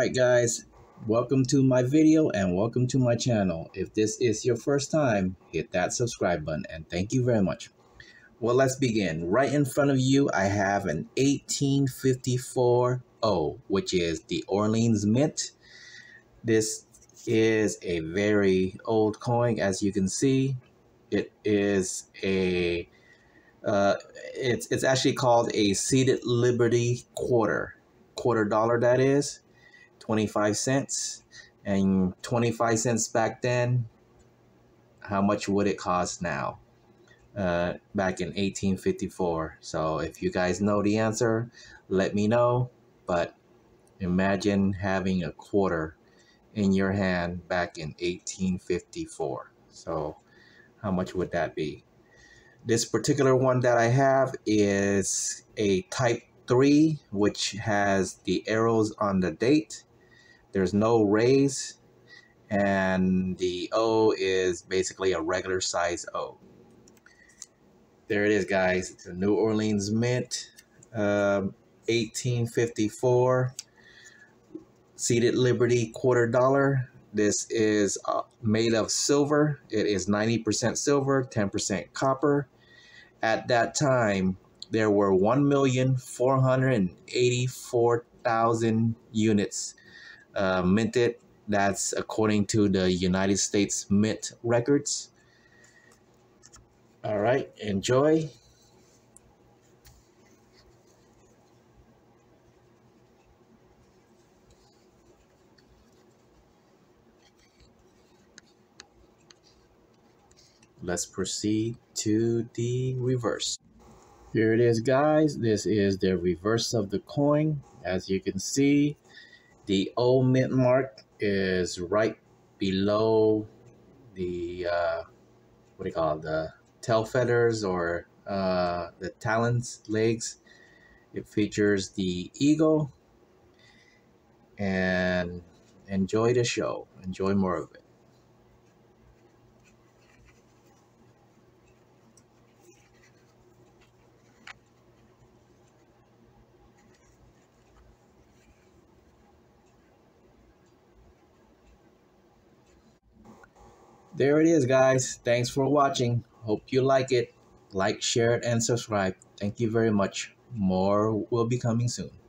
Alright guys, welcome to my video and welcome to my channel. If this is your first time, hit that subscribe button and thank you very much. Well, let's begin. Right in front of you, I have an 1854 O, which is the Orleans Mint. This is a very old coin, as you can see. It is a, uh, it's, it's actually called a Seated Liberty Quarter, quarter dollar that is 25 cents. And 25 cents back then how much would it cost now? Uh, back in 1854 so if you guys know the answer let me know. But imagine having a quarter in your hand back in 1854 so how much would that be? This particular one that I have is a type 3 which has the arrows on the date there's no rays, and the O is basically a regular size O. There it is, guys. It's a New Orleans Mint, um, 1854, Seated Liberty quarter dollar. This is uh, made of silver. It is 90% silver, 10% copper. At that time, there were 1,484,000 units uh, minted. That's according to the United States Mint records. All right, enjoy. Let's proceed to the reverse. Here it is, guys. This is the reverse of the coin. As you can see, the old mint mark is right below the uh, what do you call it, the tail feathers or uh, the talons legs. It features the eagle and enjoy the show. Enjoy more of it. There it is guys. Thanks for watching. Hope you like it. Like share and subscribe. Thank you very much. More will be coming soon